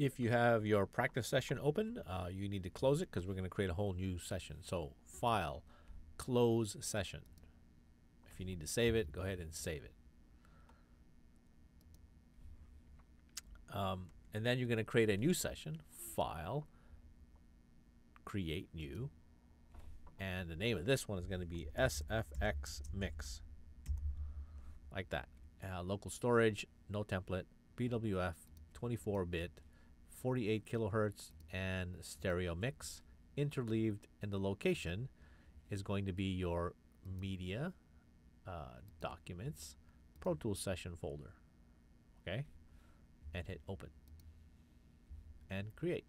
If you have your practice session open, uh, you need to close it because we're going to create a whole new session. So, File, Close Session. If you need to save it, go ahead and save it. Um, and then you're going to create a new session, File, Create New, and the name of this one is going to be SFX Mix, like that. Uh, local storage, no template, BWF, 24-bit, 48 kilohertz, and stereo mix. Interleaved, and the location is going to be your media, uh, documents, Pro Tools session folder. Okay, and hit open and create.